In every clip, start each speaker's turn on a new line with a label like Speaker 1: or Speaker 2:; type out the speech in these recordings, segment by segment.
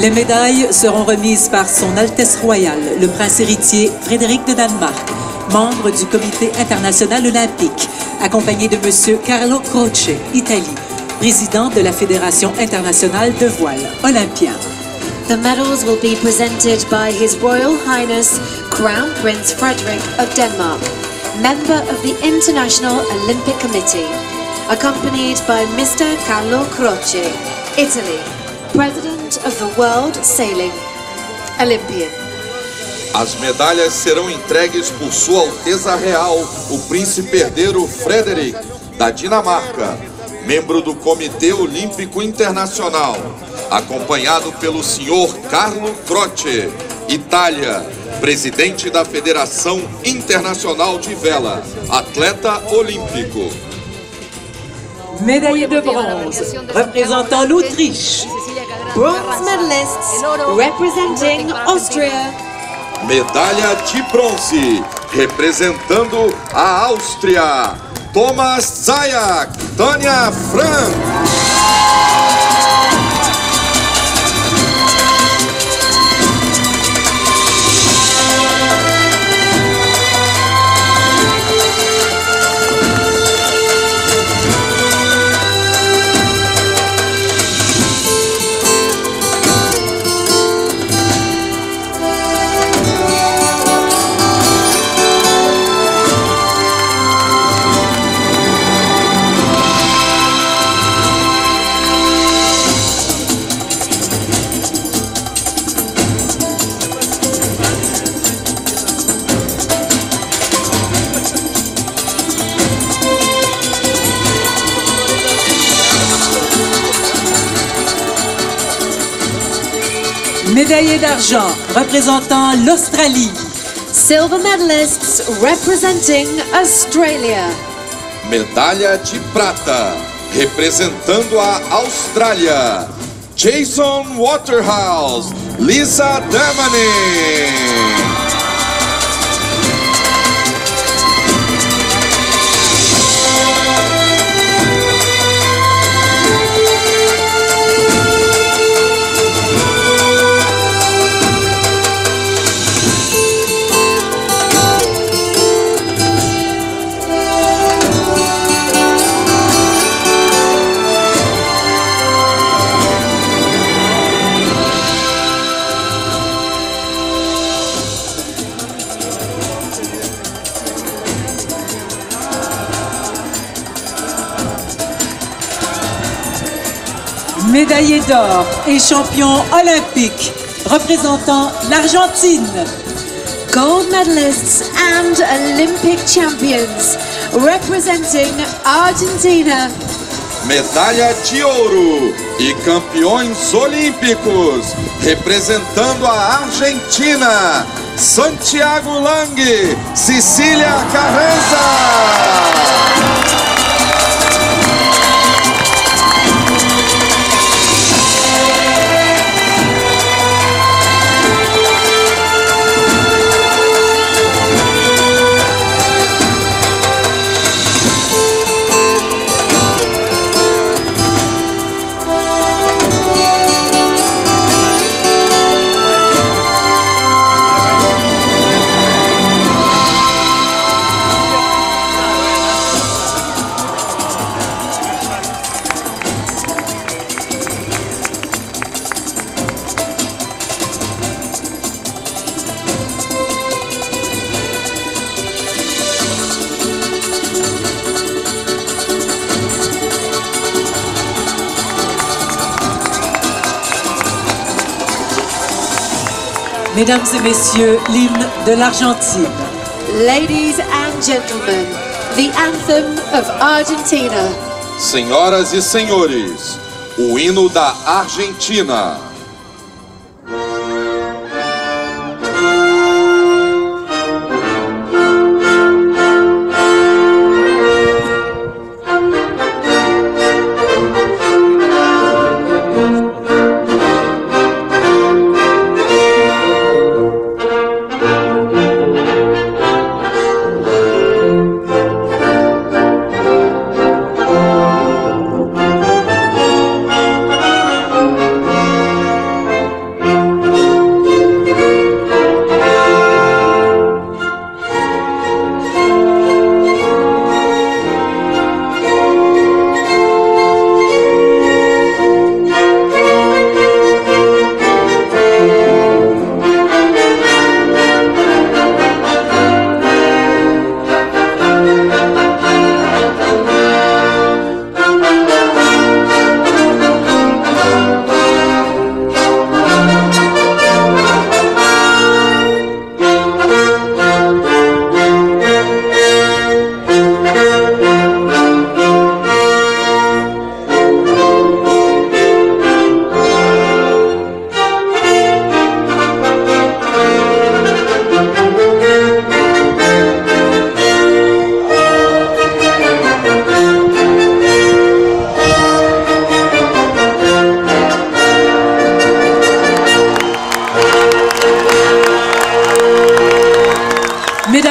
Speaker 1: Les médailles seront remises par Son Altesse Royale, le prince héritier Frédéric de Danemark, membre du Comité international olympique, accompagné de M. Carlo Croce, Italie, président de la Fédération internationale de voile, olympien.
Speaker 2: The medals will be presented by His Royal Highness Crown Prince Frederick of Denmark, member of the International Olympic Committee, accompanied by Mr. Carlo Croce, Italy, President of the World Sailing Olympian.
Speaker 3: As medalhas serão entregues por Sua Alteza Real, o Príncipe Herdeiro Frederick, da Dinamarca, membro do Comitê Olímpico Internacional, acompanhado pelo senhor Carlo Croce, Itália, presidente da Federação Internacional de Vela, atleta olímpico.
Speaker 1: Médaillé de bronze, représentant l'Autriche.
Speaker 2: Bronze medalists representing Austria.
Speaker 3: Medalha de bronze, representando a Áustria, Thomas Zayak, Tânia Frank.
Speaker 1: Médaillé d'argent, représentant l'Australie.
Speaker 2: Silver medalists representing Australia.
Speaker 3: Medalha de prata, representando a Austrália, Jason Waterhouse, Lisa Damani.
Speaker 1: Médaillé d'or et champion olympique, représentant l'Argentine.
Speaker 2: Gold medalists and Olympic champions representing Argentina.
Speaker 3: Medalha de ouro e campeões olímpicos, representando a Argentina, Santiago Lang, Cecília Carranza.
Speaker 1: Mesdames et messieurs, l'hymne de l'Argentine.
Speaker 2: Ladies and gentlemen, the anthem of Argentina.
Speaker 3: Senhoras e senhores, o hino da Argentina.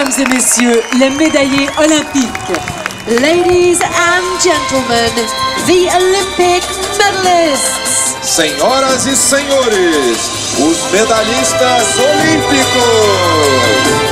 Speaker 1: Mesdames et messieurs, les médaillés olympiques.
Speaker 2: Ladies and gentlemen, the Olympic medalists.
Speaker 3: Senhoras e senhores, os medalhistas olímpicos.